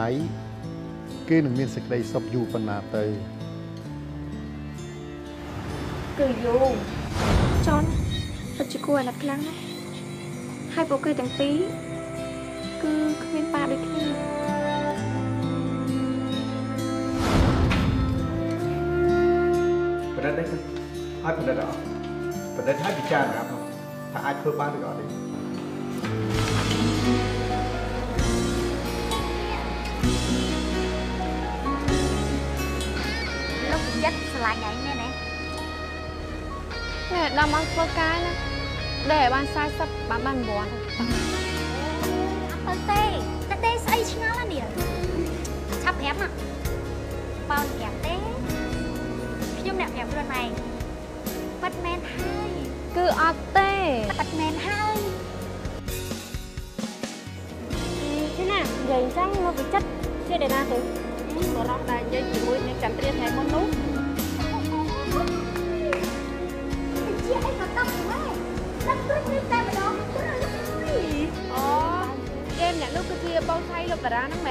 គិតថាវិល័យគេនឹងមានសេចក្តីសុខយូរប៉ុណ្ណាទៅគឺយូរចនពិតជាគួរអាណិតខ្លាំងណាស់ហើយពួកគេទាំងពីរគឺគ្មានប៉ាដូចគ្នាប្រឌិតទេឲ្យប្រឌិតអត់ប្រឌិតឲ្យពិចារណាផងថាអាចធ្វើបានឬអត់ទេ ប្រយ័ត្នស្រឡាញ់ឯងមែនទេណែដល់មកធ្វើការណាដែលបាន40បានបាន9អត់ទៅទេតែទេស្អីឆ្ងល់ណានេះឆាប់ប្រាប់ណាបោនប្រាប់ទេខ្ញុំអ្នកប្រាប់ខ្លួនឯងប៉ិតមែនហើយគឺអត់ទេប៉ិតមែនហើយទេណានិយាយអញ្ចឹងលោកវិចិត្រជាដេណាទៅបរោះដែលនិយាយ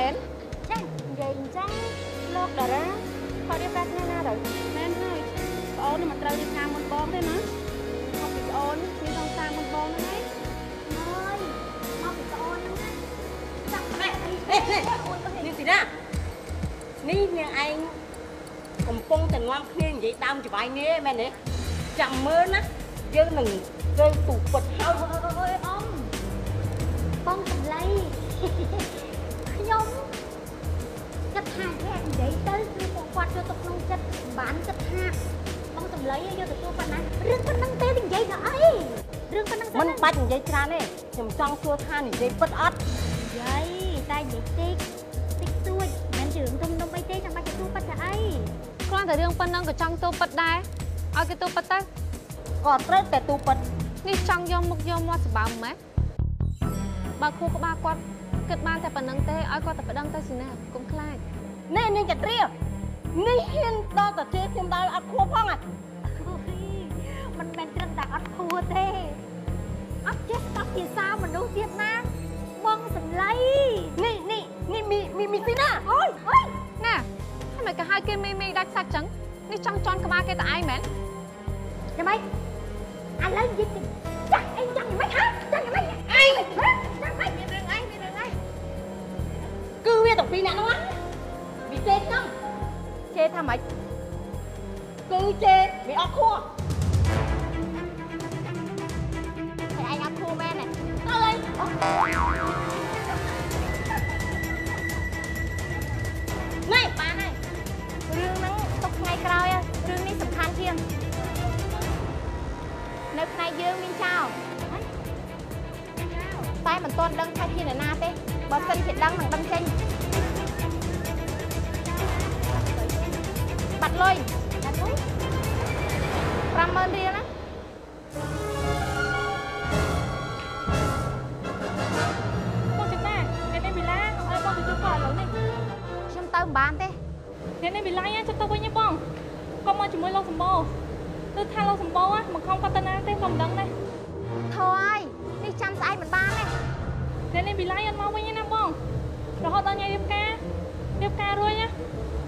មែនចានិយាយអញ្ចឹងលោកតារាខត់រៀបការគ្នាណាទៅមែនហើយប្អូននឹងមិនត្រូវរៀបការមុនបងទេណាមកពីប្អូនមានសង្សារមុនបងហ្នឹងហើយហើយមកពីប្អូនហ្នឹងណាចាំបែបអីនេះទីណានេះនាងឯងកំពុងតែនាំគ្នានិយាយដើមច្បាយនេះមែនទេចាំមើលណាយើងនឹងធ្វើទូពិតហើយអើយអ៊ំបងសម្លៃ ត់យកទៅក្នុងចិត្តបានគិតថាបងសម្លៃយកទទួលប៉ុណ្ណារឿងប៉ុណ្ណឹងទេនិយាយទៅអីរឿងប៉ុណ្ណឹងទៅមិនបាច់និយាយច្រើនទេខ្ញុំចង់សួរថានិយាយពិតអត់យាយតែនិយាយតិចតិចតួចមិនជារឿងធំដុំអីទេចាំបាច់ទទួលប៉ិតទៅអីគ្រាន់តែរឿងប៉ុណ្ណឹងក៏ចង់ទូពិតដែរឲ្យគេទូពិតទៅក៏ត្រូវតែទូពិតនេះចង់យកមុខយកមាត់សម្បើមម៉េចបើខួរក្បាលគាត់គិតបានតែប៉ុណ្្នឹងទេឲ្យគាត់តែប្តឹងទៅស៊ីណាកុំខ្លាចនេះនាងចត្រា នេះហ៊ានដល់តែជេរខ្ញុំដល់អត់ខួរផងហ៎អូយមិនមែនត្រឹមតែអត់ធួទេអត់ចេះស្ដាប់ភាសាមនុស្សទៀតណាបងសម្លៃនេះនេះនេះមីមីមីទីណាអូយអូយណាហើយមិនក៏ហៅគេមេមេដាច់សាច់ចឹងនេះចង់ជន់ក្បាលគេតឯងមែនយ៉ាងម៉េចឥឡូវនិយាយទៅចាក់អីយ៉ាងម៉េចហ៎ចាក់យ៉ាងម៉េចអីយ៉ាងម៉េចមានរឿងអីមានរឿងអីគឺវាទាំងពីរអ្នកនោះណាវាជេរខ្ញុំជេរ ថាម៉េចគឺជេរវាអត់ខួរតែឯងអត់ធួមែនទេទៅហើយនេះបានហើយរឿងហ្នឹងទុកថ្ងៃក្រោយរឿងនេះសំខាន់ជាងនៅផ្នែកយើងមានចោលតែមិនទាន់ដឹងថាជានរណាទេបើសិនជាដឹងនឹងដឹងចេញ 50000រៀលណាបងចិត្តណាអ្នកនេះវិឡាឲ្យបងទៅជួបគាត់ឥឡូវនេះខ្ញុំទៅមិនបានទេអ្នកនេះវិឡាចុះទៅវិញទេបងកុំមកជាមួយលោកសម្បូរគឺថាលោកសម្បូរមិនខំគាត់ទៅណាទេក៏មិនដឹងដែរធោះហើយនេះចាំស្អែកមិនបានទេអ្នកនេះវិឡាអត់មកវិញទេណាបងរហូតដល់ថ្ងៃរៀបការរៀបការរួចណា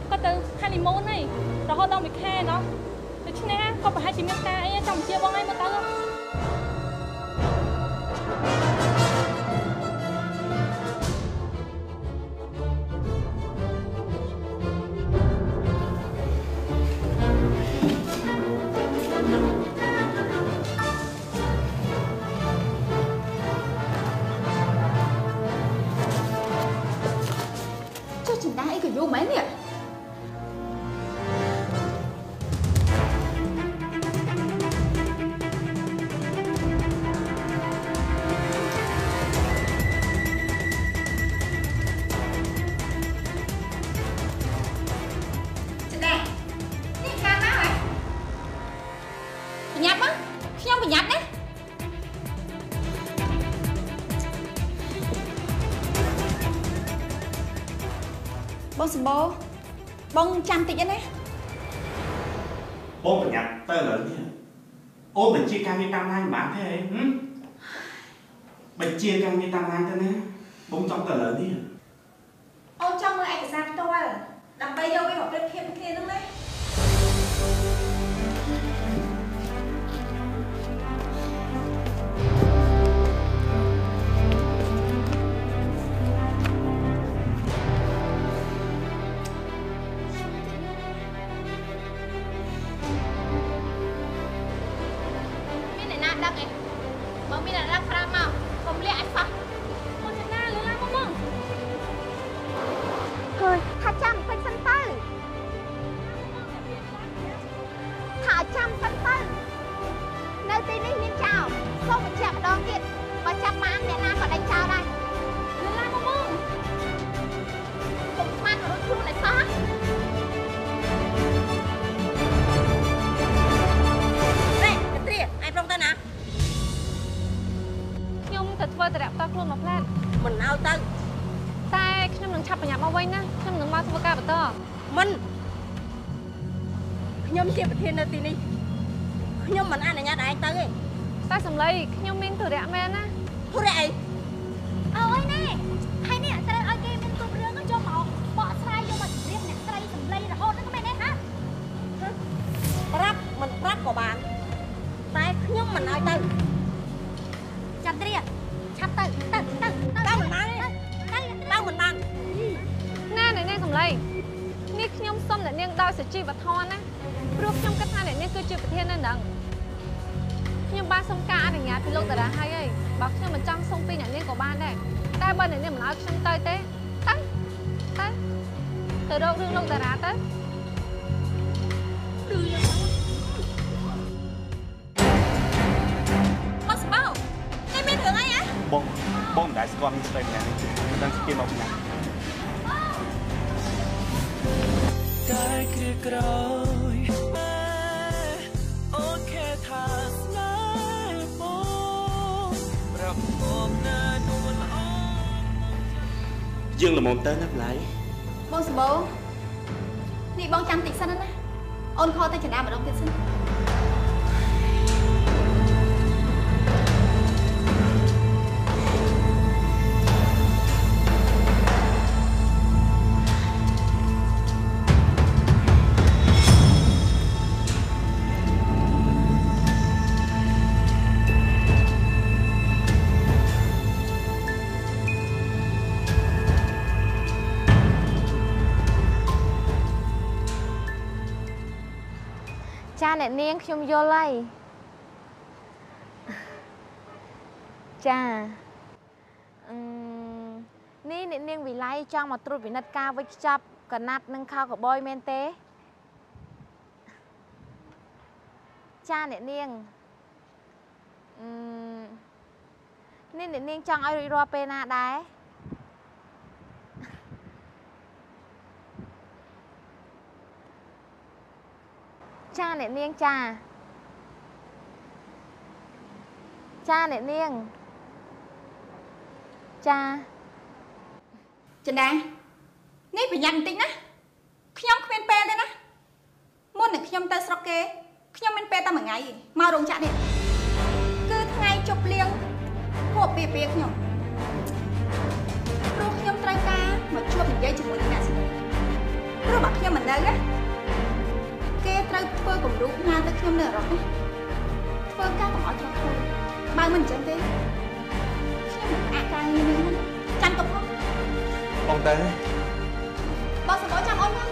គាត់ទៅ honeymoon ហើយរហូតដល់មួយខែណោះ ដូច្នេះគាត់ប្រហែលជាមានការអីចង់ជាបងអីមកទៅ បងសម្បូរបងចាំតិចណាបងប្រញាប់ទៅឥឡូវនេះអូនបញ្ជាការងារតាមឡាញមិនបានទេហ៎ហឹមបញ្ជាការងារតាមឡាញទៅណាបងចង់ទៅឥឡូវនេះអូនចង់មើលឯកសារផ្ទាល់ដើម្បីយកវាមកប្រៀបធៀបគ្នាហ្នឹងណា ទៅធ្វើតរៈផ្ទាល់ខ្លួនមកផ្លែតមិនឲ្យទៅតែខ្ញុំនឹងឆាប់ប្រញាប់មកវិញណាខ្ញុំនឹងមកធ្វើការបន្តមិនខ្ញុំជាប្រធាននៅទីនេះខ្ញុំមិនអនុញ្ញាតឲ្យឯងទៅទេតែសំឡេងខ្ញុំមានតរៈមែនណាធុរៈអីអើ ឲ្យខ្ញុំទៅទេទៅទៅទៅរករឿងលោកតារាទៅមកស្បោនេះមានរឿងអីហ៎បងបងមិនដែលស្គាល់មានស្រីម្នាក់នេះទេមិនដឹងគេមកពីណាកាយគ្រាក្រោយ យើងល្មមទៅណាប្លៃបងសម្បូរនេះបងចាំតិចសិនណាអូនខលទៅចណ្ដាម្ដងទៀតសិន អ្នកនាងខ្ញុំយល់ហើយចាអឺនេះអ្នកនាងវិល័យចង់មកត្រួតពិនិត្យការវិចខ្ចប់កណាត់និងខោកបយមែនទេ ចាអ្នកនាងអឺនេះអ្នកនាងចង់ឲ្យរួចរាល់ពេលណាដែរ ចាអ្នកនាងចាចាអ្នកនាងចាចន្ទានេះប្រយ័ត្នបន្តិចណាខ្ញុំគ្មានពេលទេណាមុននឹងខ្ញុំទៅស្រុកគេខ្ញុំមានពេលតែមួយថ្ងៃឯងមករោងចក្រនេះគឺថ្ងៃជប់លៀងហួបពីពីខ្ញុំព្រោះខ្ញុំត្រូវការមកជួបនិយាយជាមួយនឹងអ្នកស្រីព្រោះបើខ្ញុំមិននៅណាគេ ត្រូវធ្វើគំរូផ្ញើទៅខ្ញុំនៅអឺរ៉ុបណាធ្វើការកុំឲ្យខ្ញុំធ្វើបើមិនអញ្ចឹងទេខ្ញុំនឹងអាក់ការងារនេះហ្នឹងចាំកំហុសបងតើបងសបោចាំអូនមក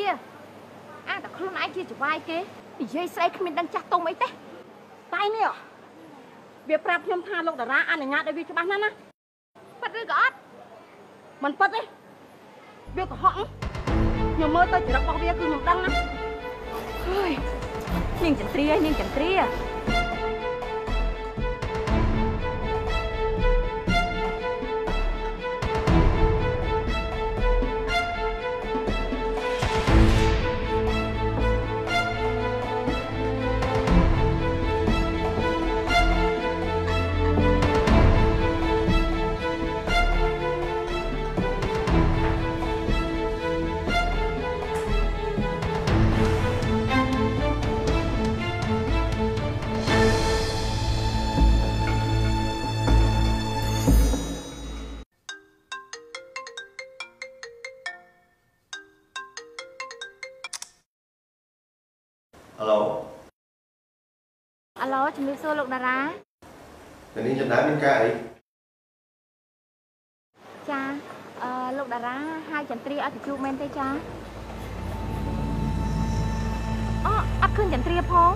ជាបញ្ជាអាតែខ្លួនឯងជាចវាយគេនិយាយស្អីគ្មានដឹងចាស់ទុំអីទេតែនេះវាប្រាប់ខ្ញុំថាលោកតារាអនុញ្ញាតឲ្យវាច្បាស់ណាស់ណាប៉ិតឬក៏អត់មិនពិតទេវាកុហកខ្ញុំមើលទៅចរិតរបស់វាគឺខ្ញុំដឹងណាហើយនាងចន្ទ្រានាងចន្ទ្រា ហៅឡូអាឡូជំរាបសួរលោកតារាអ្នកនាងចំណាយមានការអីចាអឺលោកតារាហៅចន្ទ្រាឲ្យទៅជួបមែនទេចាអូអត់ឃើញចន្ទ្រាផង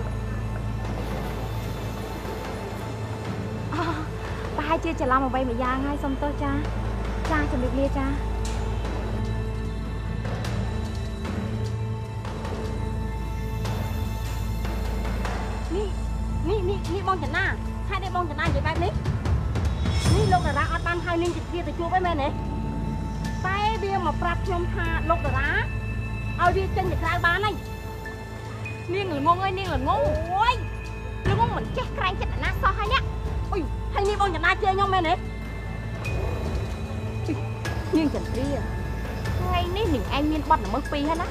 អូប្រហែលជាច្រឡំអ្វីមួយយ៉ាងហើយសុំទោសចាចាជំរាបលាចា នេះនេះនេះបងចនាហេតុអីបងចនានិយាយបែបនេះនេះលោកតារាអត់បានហៅនាងជាទៅជួបអីមែនទេតែវាមកប្រាប់ខ្ញុំថាលោកតារាឲ្យវាចេញទៅក្រៅបានហើយនាងល្ងងអើយនាងល្ងងអូយល្ងងមិនចេះក្រែងចិត្តអ្នកណាសោះហើយនេះអុយហើយនេះបងចនាជេរខ្ញុំមែនទេនាងចន្ទ្រាថ្ងៃនេះនាងឯងមានបត់ល្មើសពីរហើយណា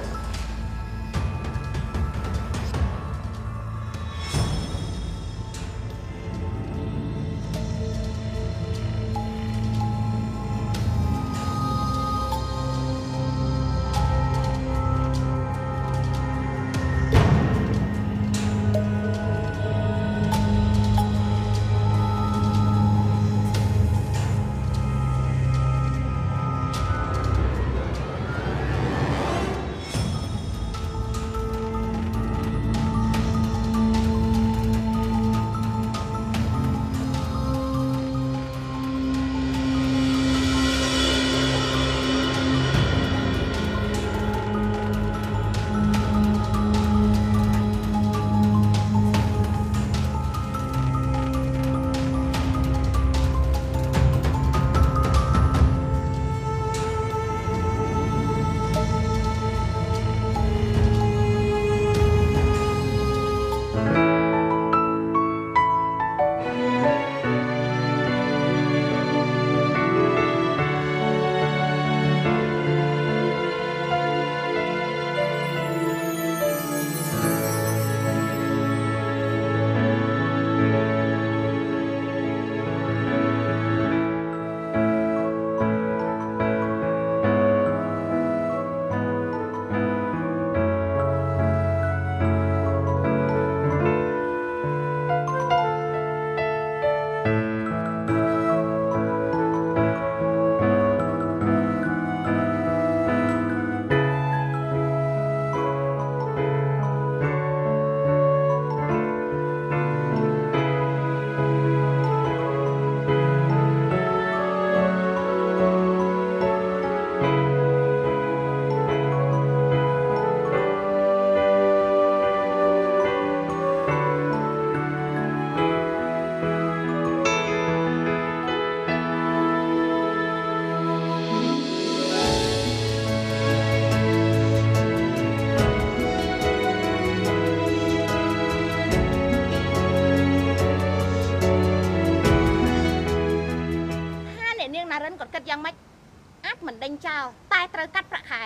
មិនដេញចោលតែត្រូវកាត់ប្រាក់ខែ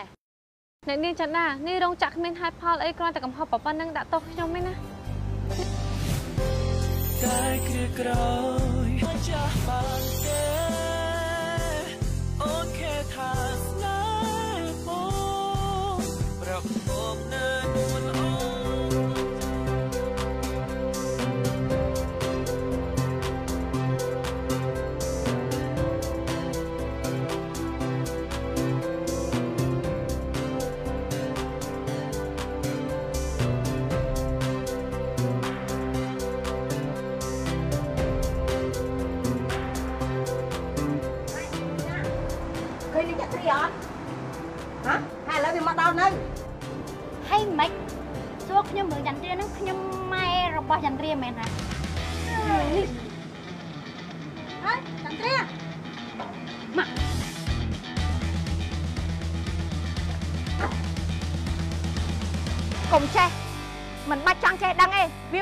អ្នកនាងចន្ទានេះរោងចក្រគ្មានហេតុផលអីគ្រាន់តែកំហុសប៉ុណ្ណឹងដាក់ទោសខ្ញុំឯណាតែគ្រាក្រោយមិនចាស់បានទេអូន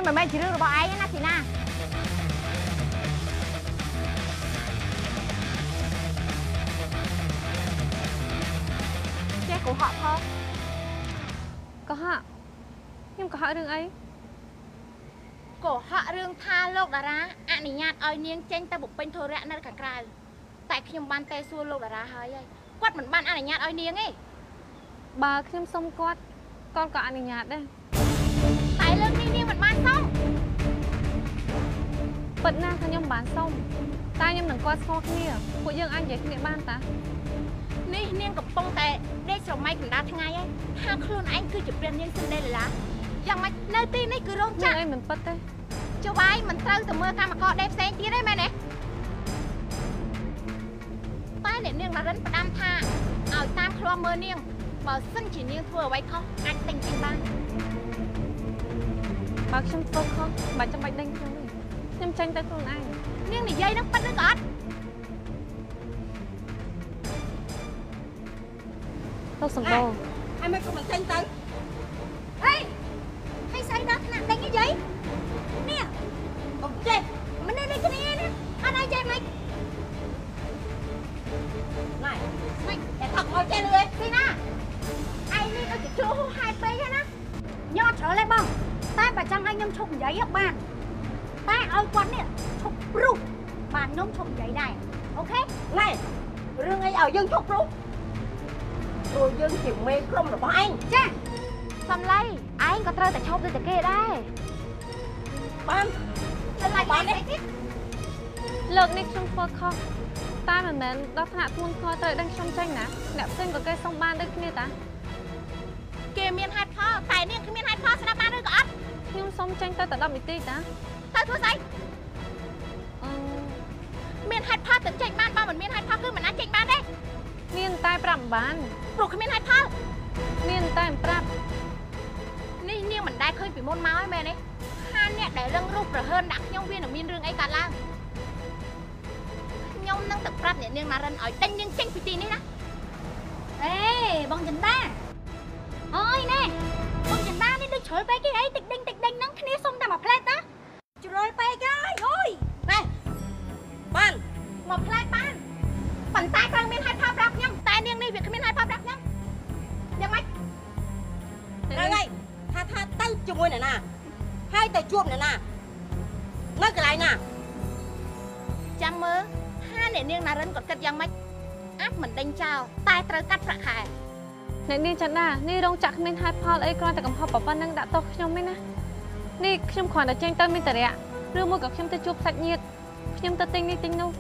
មិនមែនជារឿងរបស់ឯងទេណាទីណាចេះកុហកផងកុហកខ្ញុំកុហករឿងអីកុហករឿងថាលោកតារាអនុញ្ញាតឲ្យនាងចេញទៅបំពេញធុរៈនៅខាងក្រៅតែខ្ញុំបានតែសួរលោកតារាហើយហើយគាត់មិនបានអនុញ្ញាតឲ្យនាងទេបើខ្ញុំសុំគាត់គាត់ក៏អនុញ្ញាតដែរតែលើកនេះនាងមិនបានសុំ ពិតណាស់ថាខ្ញុំមិនបានសុំតែខ្ញុំនឹងគាត់ស្គាល់គ្នាពួកយើងអាចនិយាយគ្នាបានតានេះនាងកំពុងតែដេកស្រមៃកណ្ដាលថ្ងៃហើយថាខ្លួនឯងគឺជាព្រះនាងសិនដេឡាយ៉ាងម៉េចនៅទីនេះគឺរោងចចាក្រអីមិនពិតទេចុះវាយមិនត្រូវទៅមើលកម្មករដេកផ្សេងទៀតទេមែនទេតែអ្នកនាងណារិនផ្ដាំថាឲ្យតាមឃ្លាំមើលនាងបើសិនជានាងធ្វើអ្វីខុសអាចទិញទីបានបើខ្ញុំធ្វើខុសមិនបាច់ចាំបាច់ដេញខ្ញុំទេ ខ្ញុំចេញទៅខ្លួនឯងនាងនិយាយនឹងប៉ិតឬក៏អត់លោកសម្បូរហើយមិនក៏មិនចេញទៅអេហើយស្អីដល់ថ្នាក់ដេញអីយាយ តែគេដែរបានតែឡាយបាននេះលើកនេះខ្ញុំធ្វើខុសតែមិនមែនដល់ថ្នាក់ធ្ងន់ធ្ងរត្រូវដឹងខ្ញុំចេញណាអ្នកផ្សេងក៏គេសុំបានដូចគ្នាតាគេមានហេតុផលតែនាងគ្មានហេតុផលស្ដាប់បានឬក៏អត់ខ្ញុំសុំចេញទៅតែ10នាទីតាទៅធ្វើស្អីមានហេតុផលទៅចេញបានបើមិនមានហេតុផលគឺមិនអាចចេញបានទេមានតែ5បានព្រោះគ្មានហេតុផលមានតែ5 ឃើញពីមុនមកហើយមែនទេហានអ្នកដែលរឹងរូសប្រហើនដាក់ខ្ញុំវានឹងមានរឿងអីកើតឡើងខ្ញុំនឹងទៅប្រាប់អ្នកនាងណារិនឲ្យដេញនាងចេញពីទីនេះណាអេបងចន្ទាអើយណែបងចន្ទានេះដូចជ្រុលពេកគេអីតិចដេញតិចដេញហ្នឹងគ្នាសុំតែមួយផ្លែតណាជ្រុលពេកហើយអើយណែបានមួយផ្លែតបានប៉ុន្តែត្រូវមានហេតុផលប្រាប់ខ្ញុំតែនាងនេះវាគ្មានហេតុផលប្រាប់ខ្ញុំយ៉ាងម៉េចហ្នឹងហើយថាថាទៅ ជាមួយអ្នកណាហើយទៅជួបអ្នកណានៅកន្លែងណាចាំមើលថាអ្នកនាងណារិនគាត់គិតយ៉ាងម៉េចអាចមិនដេញចោលតែត្រូវកាត់ប្រាក់ខែអ្នកនាងចន្ទដានេះរោងចក្រគ្មានហេតុផលអីគ្រាន់តែកំហុសប៉ុណ្ណឹងដាក់ទោសខ្ញុំទេណានេះខ្ញុំគ្រាន់តែចេញទៅមានតរៈឬមួយក៏ខ្ញុំទៅជួបសាច់ញាតិខ្ញុំទៅទិញនេះទិញនោះ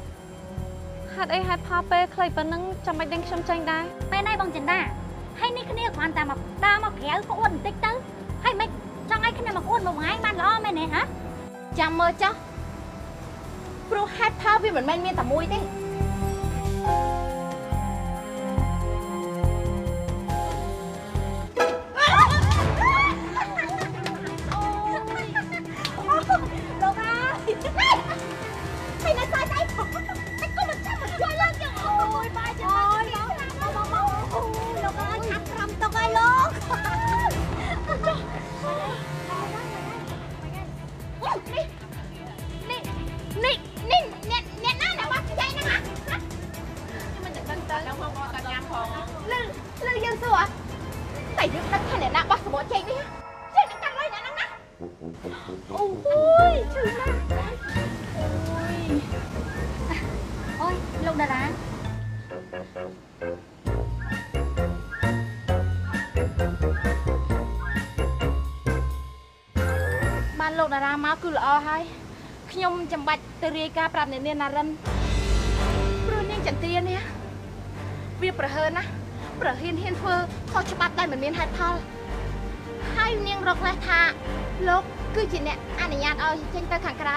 ហេតុអីហេតុផលពេលខ្លីប៉ុណ្ណឹងចាំបាច់ដេញខ្ញុំចេញដែរពេលណៃបងចិនដាហើយនេះគ្នាគ្រាន់តែមកដើរមកក្រៅក៏អួតបន្តិចទៅហើយមិនចង់ ឲ្យគ្នាមកអួតមួយថ្ងៃបានល្អមែនទេហ៎ចាំមើលចុះព្រោះហេតុផលវាមិនមែនមានតែមួយទេ បានលោកតារាមកគឺល្អហើយខ្ញុំចាំបាច់ទៅរាយការណ៍ប្រាប់អ្នកនាងណារិនព្រោះនាងចន្ទ្រានេះវាប្រហើនណាប្រហ៊ានហ៊ានធ្វើខុសច្បាប់ដោយមិនមានហេតុផលហើយនាងរកលេសថាលោកគឺជាអ្នកអនុញ្ញាតឲ្យចេញទៅខាងក្រៅ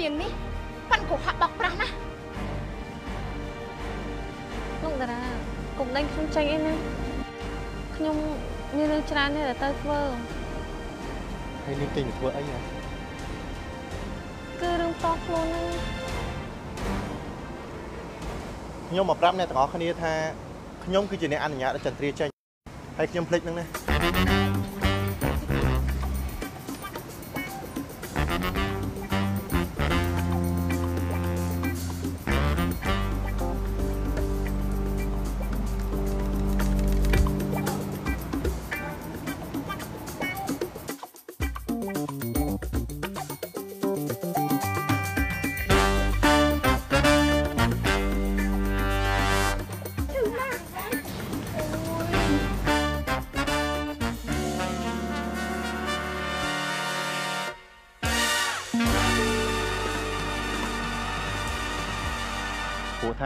នាងនេះប៉ាន់កុហកបោកប្រាស់ណាលោកតារាកុំដេញខ្ញុំចេញអីណាខ្ញុំមានរឿងច្រើនទេដែលត្រូវធ្វើ ហើយនាងចេញទៅធ្វើអីហ៎គឺរឿងតោះខ្លួនហ្នឹងខ្ញុំមកប្រាប់អ្នកទាំងអស់គ្នាថាខ្ញុំគឺជាអ្នកអនុញ្ញាតឲ្យចន្ទ្រាចេញហើយខ្ញុំភ្លេចនឹងណា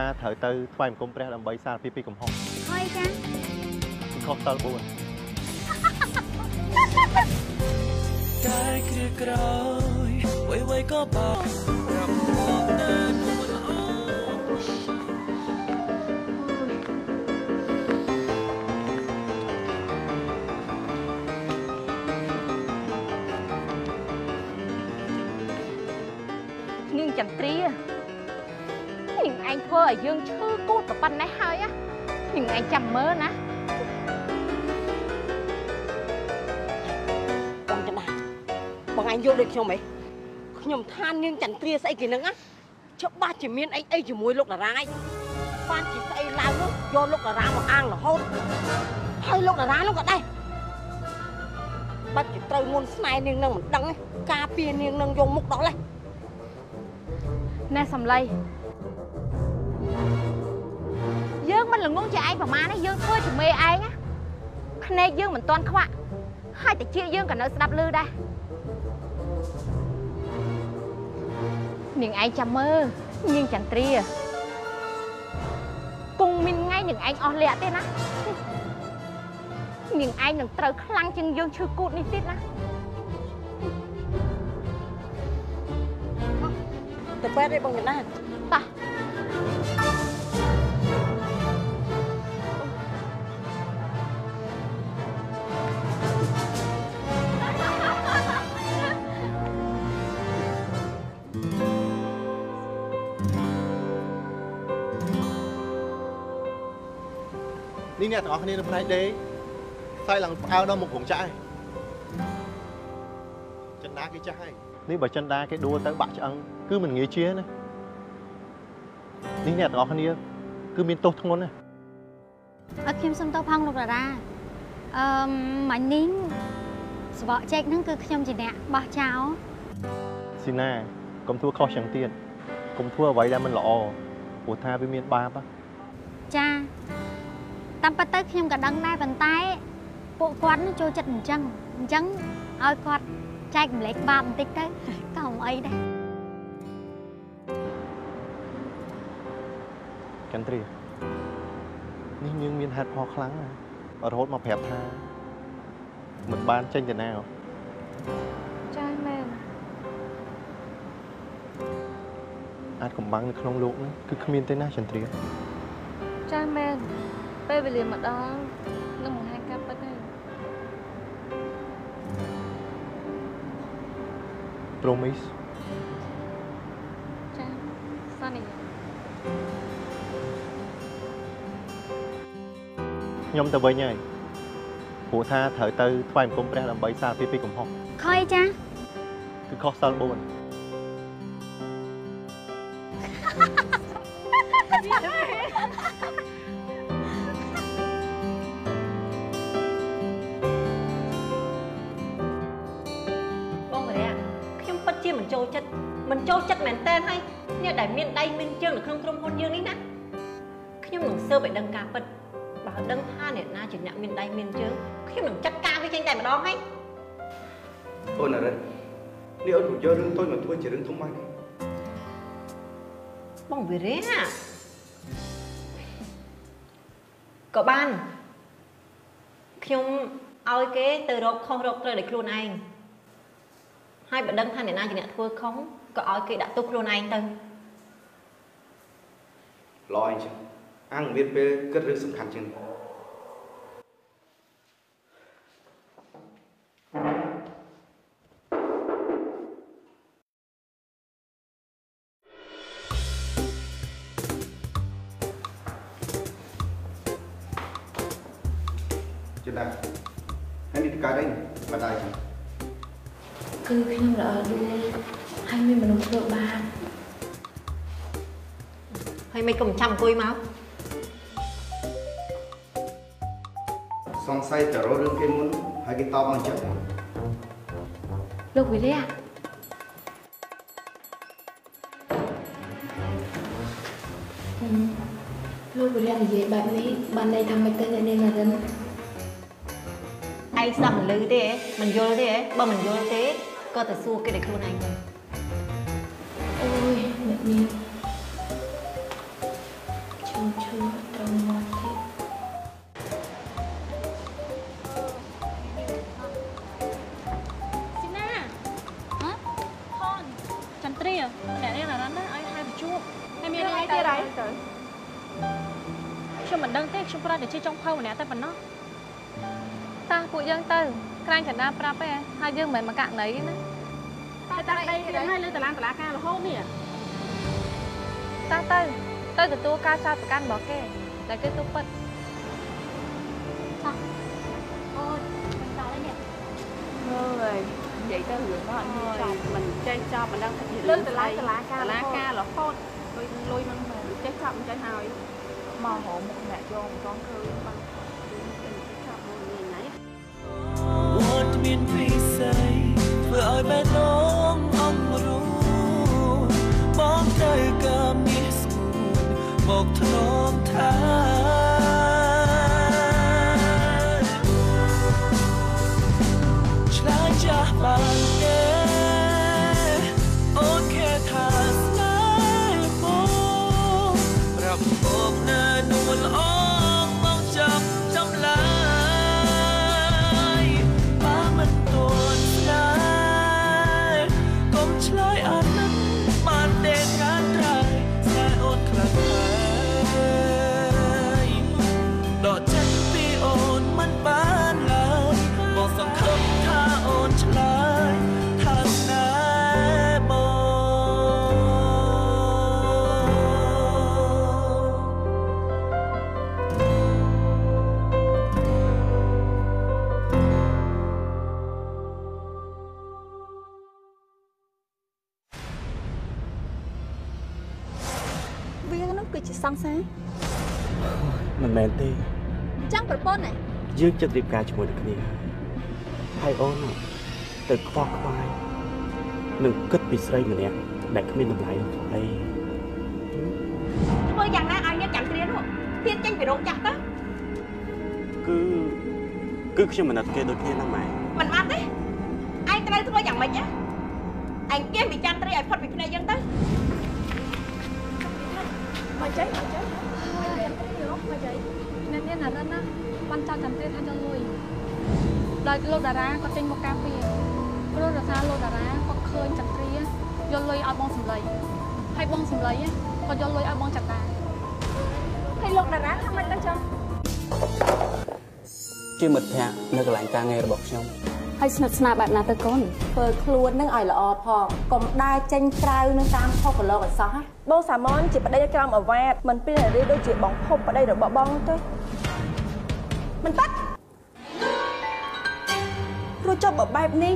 ថាត្រូវទៅថ្វាយបង្គំព្រះដើម្បីសារភាពពីកំហុសហើយចាគឺខុសតល4កាយគ្រាក្រោយវ័យវ័យក៏បោកប្រាប់មកណានួនល្អ ងឯងធ្វើឲ្យយើងឈឺគូតក៏ប៉ុណ្ណេះហើយណានាងឯងចាំមើលណាបងចនាបងឯងយល់ដូចខ្ញុំហ៎ខ្ញុំថានាងចន្ទ្រាស្អីគេនឹងណាច្បាស់ជាមានអីអីជាមួយលោកតារាយបានជាស្អីឡើងនោះយកលោកតារាមកអាងរហូតហើយលោកតារានោះក៏ដែរបាត់ជាត្រូវមុនស្នេហ៍នាងនឹងមិនដឹងទេការពារនាងនឹងយកមុខដល់ទេណែសំឡី យើងមិនល្ងងជាឯងប្រមាណទេយើងធ្វើជាមេឯងណាភ្នែកយើងមិនទាន់ខ្វាក់ហើយតិចយើងក៏នៅស្ដាប់ឮដែរនាងឯងចាំមើលនាងចន្ទ្រាគង់មានថ្ងៃនាងឯងអស់លក្ខទេណានាងឯងនឹងត្រូវខ្លាំងជាងយើងឈឺគូតនេះទៀតណាទៅពេទ្យទេបងចនាតោះ នេះអ្នកទាំងអស់គ្នានៅផ្នែកដេកខ្សែឡើងផ្អើលដល់មុខក្រុងចាស់ហើយចិនដាគេចាស់ហើយនេះបើចិនដាគេដួលទៅបាក់ឆ្អឹងគឺមិនងាយជាណានេះអ្នកទាំងអស់គ្នាគឺមានទោសធ្ងន់ណាអត់ខ្ញុំសុំតោផងលោកតារាអឺម៉ាញ់នីងស្បកចេកហ្នឹងគឺខ្ញុំជាអ្នកបោះចោលស៊ីណាកុំធ្វើខុសចឹងទៀតកុំធ្វើអ្វីដែលមិនល្អព្រោះថាវាមានបាបណាចា តាមពិតទៅខ្ញុំក៏ដឹងដែរប៉ុន្តែពួកគាត់នឹងចូលចិត្តអញ្ចឹងអញ្ចឹងឲ្យគាត់ចែកម្លែកបាបបន្តិចទៅក៏មិនអីដែរចន្ទ្រានេះយើងមានហេតុផលខ្លាំងណាស់រហូតមកប្រាប់ថាមិនបានចេញទៅណាហ៎ចាមែនអាចកំបាំងនៅក្នុងលោកនេះគឺគ្មានទេណាចន្ទ្រាចាមែន ពេលវេលាមកដល់នឹងបង្ហាញការពិតហើយ promise ចាសន្យាខ្ញុំទៅវិញហើយព្រោះថាត្រូវទៅថ្វាយបង្គំព្រះដើម្បីសារពារពីកំហុសខយចាគឺខុសសិល4 មានដៃមានជើងនៅក្នុងក្រុមហ៊ុនយើងនេះណាខ្ញុំនឹងស៊ើបឲ្យដឹងការពិតបើដឹងថាអ្នកណាជាអ្នកមានដៃមានជើងខ្ញុំនឹងចាត់ការវាចេញតែម្ដងហើយអូនអរិននេះអូនយករឿងតូចមកធ្វើជារឿងធំបានទេបងវិរិយក៏បានខ្ញុំឲ្យគេទៅរកខុសរកត្រូវដោយខ្លួនឯងហើយបើដឹងថាអ្នកណាជាអ្នកធ្វើខុសក៏ឲ្យគេដាក់ទោសខ្លួនឯងទៅ ល្អអញ្ចឹងអាងមានពេលគិតរឿងសំខាន់ជាង ហើយមិនក៏មិនចាំអង្គុយមកសង្ស័យតែរករឿងគេមុនហើយគេតបមកអញ្ចឹងលោកវិរៈហឹមលោកវិរៈនិយាយបែបនេះបានន័យថាមិនទៅអ្នកនាងអរិនឯងស្ដាប់មិនឮទេហ៎មិនយល់ទេហ៎បើមិនយល់ទេក៏ទៅសួរគេដោយខ្លួនឯងទៅអូយអ្នកនាង ម្នាក់តែប៉ុណ្ណោះតាពួកយើងទៅក្រែងចន្ទាប្រាប់ឯងហើយយើងមិនមែនមកកណីណាតែតាក្តីទៀតហើយលើតឡានតឡាការរហូតនេះតាទៅទៅទទួលការចោទប្រកាន់របស់គេដែលគេទុកពិតចាអូយមិនតឲ្យនេះមើលហើយនិយាយទៅរឿងនោះអត់មានចប់មិនចេះចប់មិនដឹងថាលើតឡាតឡាការតឡាការរហូតលុយលុយមិនចេះចប់មិនចេះហើយមកហៅមុខអ្នកយកមិនចង់ឃើញបាន មានពិស័យធ្វើឲ្យបែបឡងអំរូបងត្រូវក៏មានស្គូនមកធ្នមថា កុំឆ្យើងចិត្តរៀបការជាមួយនឹងគ្នាហើយអូនน่ะទៅខ្វល់ខ្វាយនឹងគិតពីស្រីម្នាក់ដែលគ្មានតម្លៃនោះអីធ្វើយ៉ាងណាឲ្យអ្នកចាំត្រៀននោះទៀនចេញពីរោងចក្រទៅគឺគឺខ្ញុំមិនអត់គេដូចគ្នាណាម៉ែមិនអត់ទេឯងត្រូវធ្វើយ៉ាងម៉េចណាឯងគៀសពីចន្ទ្រីឲ្យផុតពីភ្នែកយើងទៅមកចេញមកចេញមកចៃអ្នកនាងអរិនណា បានចោទចន្ទ្រាថាយកលុយដោយលោកតារាគាត់ចេញមកការពារព្រោះរសារលោកតារាគាត់ឃើញចន្ទ្រាយកលុយឲ្យបងសំឡីហើយបងសំឡីគាត់យកលុយឲ្យបងចន្ទាហើយលោកតារាថាម៉េចទៅចឹងជាមិត្តភ័ក្តិនៅកន្លែងការងាររបស់ខ្ញុំហើយស្និទ្ធស្នាលបែបណាទៅកូនធ្វើខ្លួននឹងឲ្យល្អផងកុំដើរចេញក្រៅនឹងតាមខុសកលកអសោះណាបងសាមនជាប្តីក្រមអាវ៉ាតមិនពីនារីដូចជាបងភពប្តីរបស់បងទេ មិនប៉ាត់រួចចុះបើបែបនេះ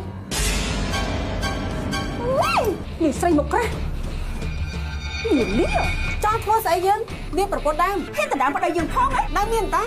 នេះស្រីមកក្រាស់នេះនេះចង់ធ្វើស្អីយើងវាប្រពន្ធដើមហ៊ានតដើមប្តីយើងផងហ៎ដើមមានតាបង